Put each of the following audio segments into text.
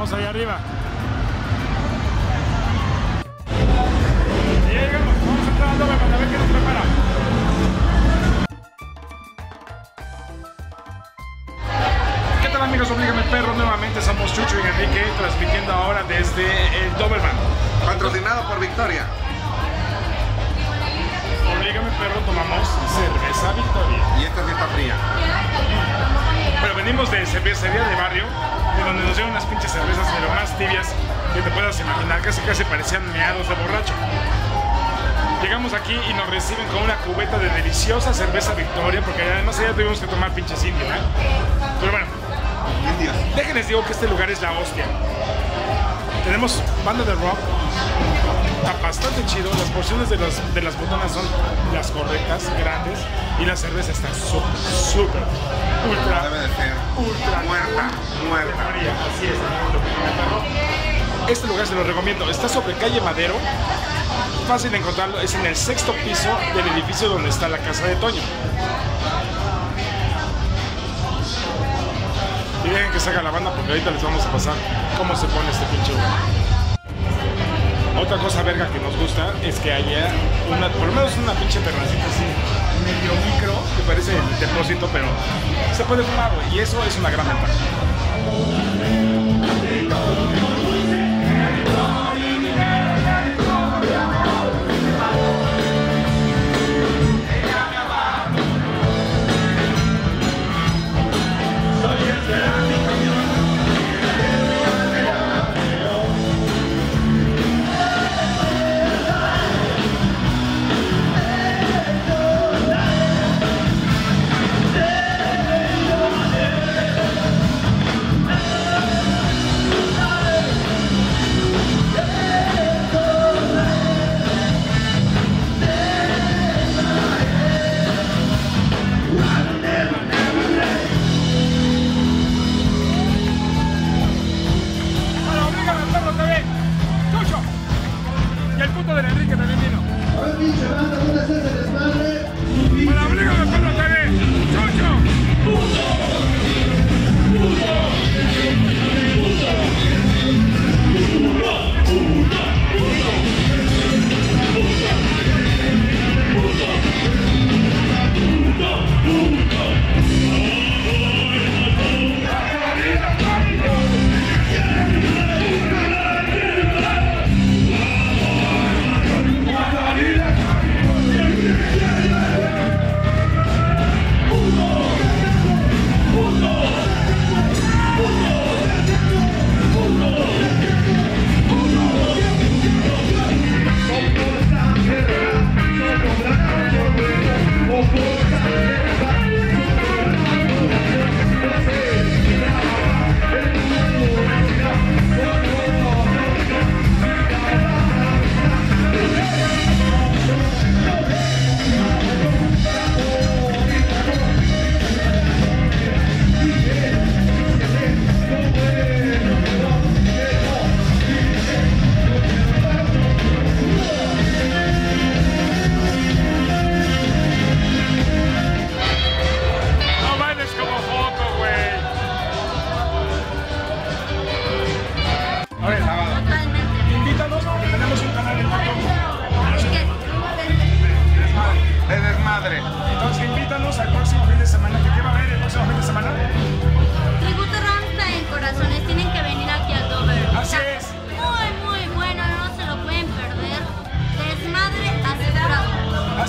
Vamos allá arriba. Ya llegamos, vamos a entrar al Doberman a ver qué nos prepara. ¿Qué tal amigos? Oblígame Perro, nuevamente somos Chucho y Enrique transmitiendo ahora desde el Doberman. Patrocinado por Victoria. Oblígame Perro, tomamos cerveza Victoria. Y esta sí está fría. Pero venimos de cervecería de barrio, de donde nos dieron unas pinches cervezas de lo más tibias que te puedas imaginar, casi casi parecían meados de borracho. Llegamos aquí y nos reciben con una cubeta de deliciosa cerveza Victoria, porque además ya tuvimos que tomar pinches indios, ¿eh? Pero bueno, déjenles digo que este lugar es la hostia. Tenemos banda de rock, está bastante chido, las porciones de las, de las botonas son las correctas, grandes, y la cerveza está súper, súper, ultra, Debe de ser. ultra Muerta, muerta. Fría, Así es, lo que. Este lugar se lo recomiendo. Está sobre calle Madero. Fácil de encontrarlo. Es en el sexto piso del edificio donde está la casa de Toño. Y dejen que salga la banda porque ahorita les vamos a pasar cómo se pone este pinche lugar. Otra cosa verga que nos gusta es que haya una, por lo menos una pinche terracita así, medio micro, que parece el depósito, pero se puede fumar, y eso es una gran ventaja.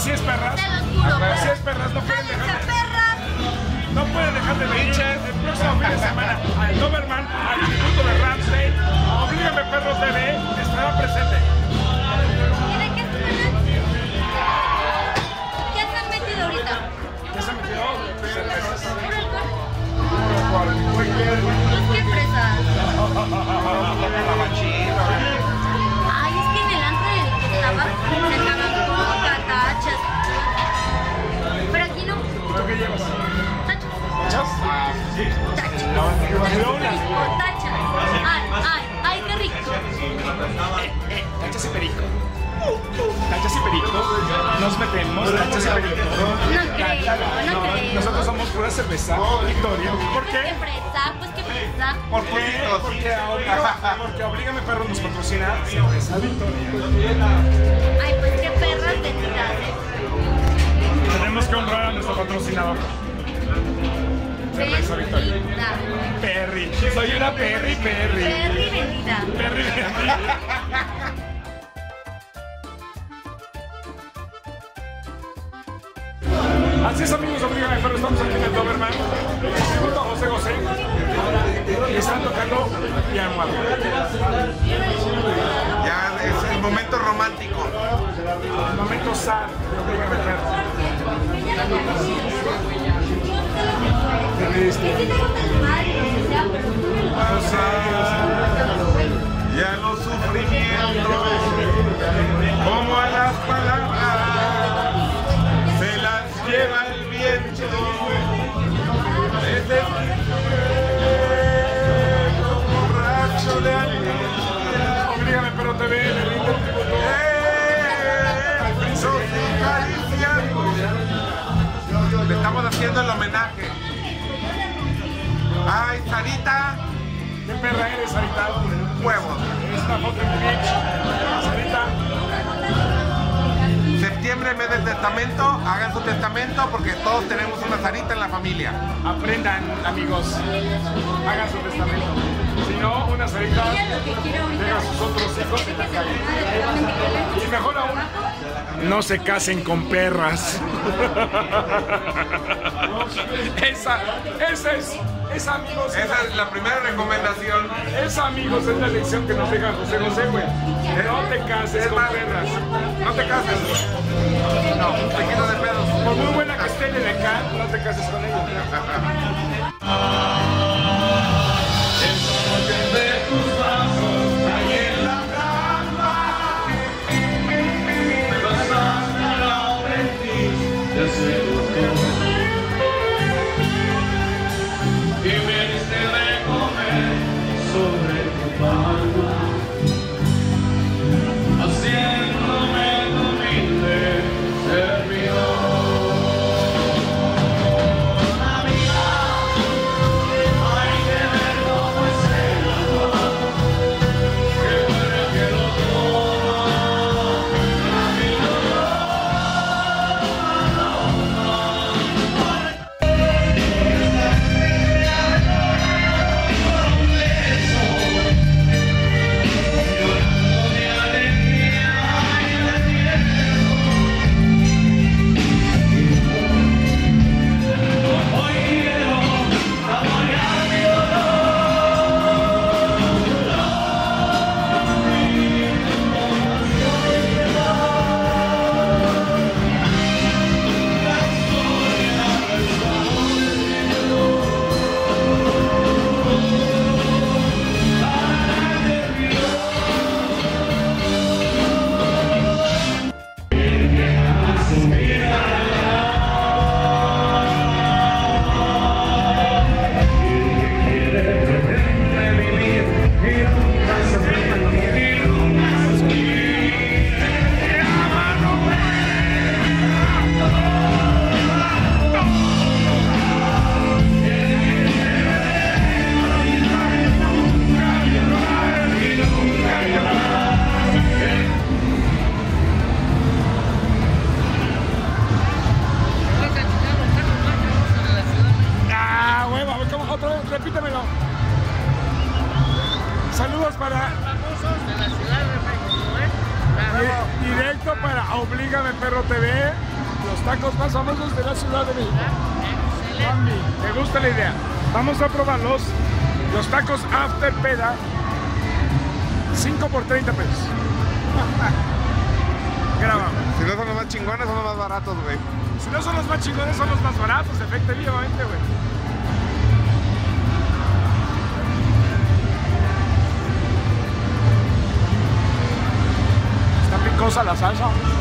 Así es, perras. Te lo juro. Así es, perras. No pueden ¡Jálense, dejar de, perras! no pueden dejar de venir el próximo fin de semana al Doberman, al tributo de Ramsey. Oblígame Perro TV estará presente. ¿Y de qué se ¿Qué se han metido ahorita? ¿Qué se. ¿Qué fresas? No cerveza, Victoria. ¿Por ¿Qué qué? fresa? Pues que cerveza. Por ¿Qué? Porque, obliga- porque Oblígame Perro nos patrocina Cerveza Victoria. Ay, pues qué perras benditas. Tenemos que honrar a nuestro patrocinador. Cerveza Victoria. Bendita. Perry. Soy una Perry Perry. Perry bendita. Perry Perry. Así es amigos, oblígame Perro, estamos aquí en el Doberman. El Instituto José José. Y están tocando piano. Ya es el momento romántico. El momento sad de Oblígame Perro. Triste. Ya el homenaje. Ay, Sarita, ¿Qué perra eres, Sarita? huevos. Esta foto en beach. Sarita. Septiembre, mes del testamento, hagan su testamento porque todos tenemos una Sarita en la familia. Aprendan, amigos. Hagan su testamento. Si no, una Sarita deja a sus otros hijos en la calle. Y mejor aún, no se casen con perras. Esa, esa es, esa amigos, Esa es la primera recomendación. esa amigos es la lección que nos deja José José, güey. No te cases con perras. No te cases. No, te quito de pedos. Por muy buena que esté el ECAN, no te cases con ella. Directo para Oblígame Perro TV, los tacos más famosos de la Ciudad de México. Bambi, ¿te gusta la idea? Vamos a probarlos. Los tacos After Peda, 5 por 30 pesos. Grabamos. Si no son los más chingones, son los más baratos, güey. Si no son los más chingones, son los más baratos, efectivamente, güey. Está picosa la salsa. Esperen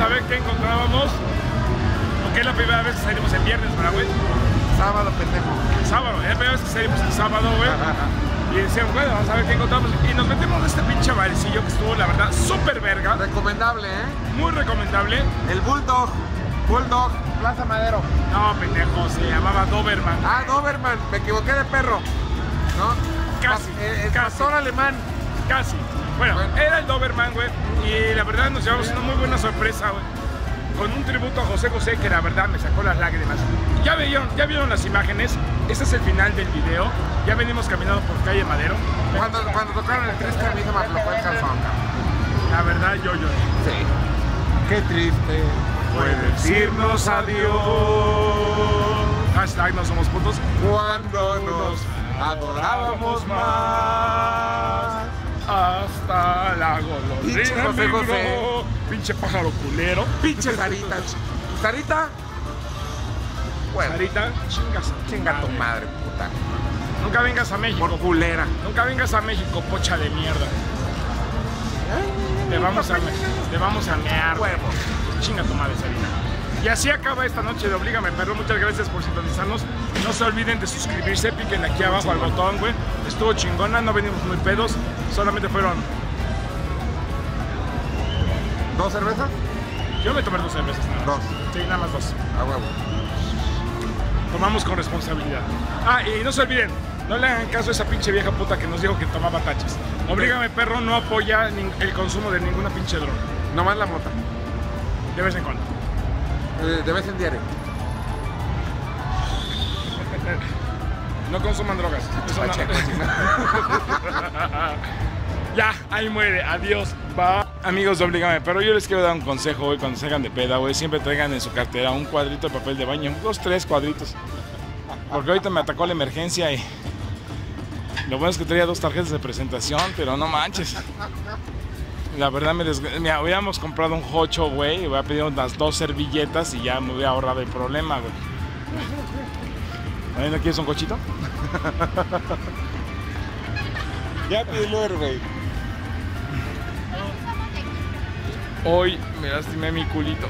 a ver qué encontrábamos. Porque es la primera vez que salimos el viernes, ¿verdad, güey? Sábado, pendejo. El sábado, es la primera vez que salimos el sábado, güey. Y decíamos, bueno, vamos a ver qué encontramos. Y nos metemos en este pinche barecillo que estuvo, la verdad, súper verga. Recomendable, ¿eh? Muy recomendable. El Bulldog. Bulldog, Plaza Madero. No, pendejo, se llamaba Doberman. Ah, Doberman, me equivoqué de perro. ¿No? Casi, Pa- eh, El, casi. pastor alemán. Casi. Bueno, era el Doberman, güey. Y la verdad nos llevamos una muy buena sorpresa, güey. Con un tributo a José José que la verdad me sacó las lágrimas. Ya vieron, ya vieron las imágenes. Este es el final del video. Ya venimos caminando por calle Madero. Cuando, cuando tocaron el triste, a mí se me aflojó el calzón. cabrón. La verdad, yo lloré. Sí. Qué triste. Fue decirnos adiós. Hashtag no somos putos. Cuando nos adorábamos más. Hasta la Pinche golondrina José migró. José. Pinche pájaro culero. Pinche Sarita. Sarita. Bueno, Sarita, chingas. chinga tu madre, puta. Nunca vengas a México. Por culera. Nunca vengas a México, pocha de mierda. Te vamos a, te vamos a mear. Chinga tu madre, Sarita. Y así acaba esta noche de Oblígame Perro. Muchas gracias por sintonizarnos. No se olviden de suscribirse, piquen aquí abajo al botón, güey. Estuvo chingona, no venimos muy pedos. Solamente fueron. ¿Dos cervezas? Yo me tomé dos cervezas nada más. Dos. Sí, nada más dos. A huevo. Tomamos con responsabilidad. Ah, y no se olviden, no le hagan caso a esa pinche vieja puta que nos dijo que tomaba tachas. Oblígame Perro no apoya el consumo de ninguna pinche droga. Nomás la mota. De vez en cuando. Eh, de vez en diario. No consuman drogas. Eso no- Pacheco, ya, ahí muere. Adiós. Va. Amigos Oblígame, pero yo les quiero dar un consejo hoy cuando salgan de peda, güey. Siempre traigan en su cartera un cuadrito de papel de baño, dos, tres cuadritos. Porque ahorita me atacó la emergencia y. Lo bueno es que traía dos tarjetas de presentación, pero no manches. La verdad me desg... Mira, hubiéramos comprado un hocho, güey, y hubiera pedido unas dos servilletas y ya me hubiera ahorrado el problema, güey. ¿Ahí no quieres un cochito? Ya pídelo, güey. Hoy me lastimé mi culito.